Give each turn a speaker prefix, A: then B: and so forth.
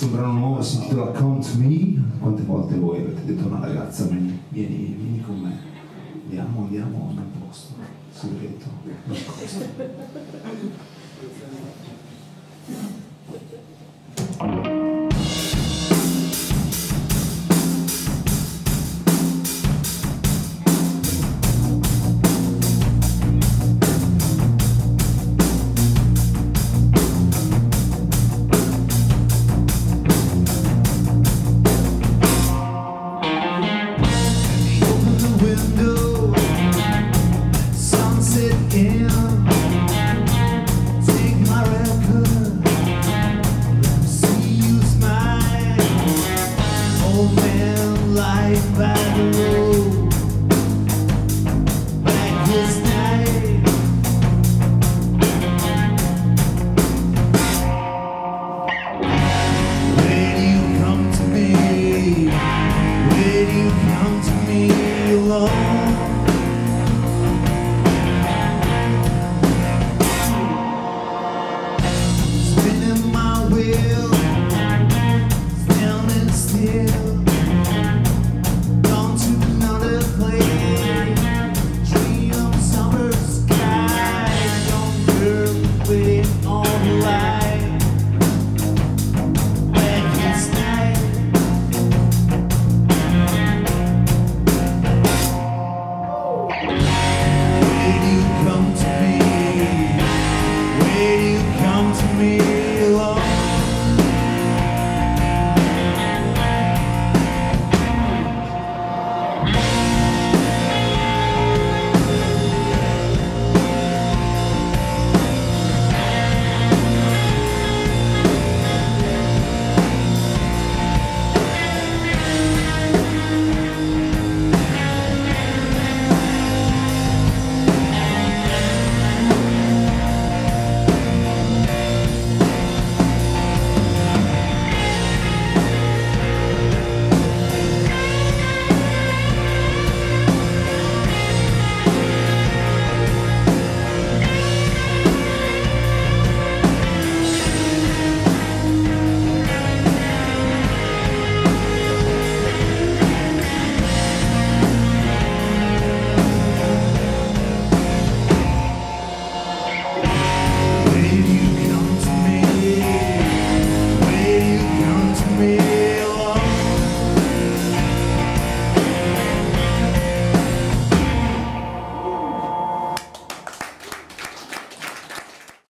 A: Questo è un brano nuovo, si intitola Count Me. Quante volte voi avete detto a una ragazza, vieni, vieni, con me, andiamo, andiamo nel posto, segreto, nascosto. sit in.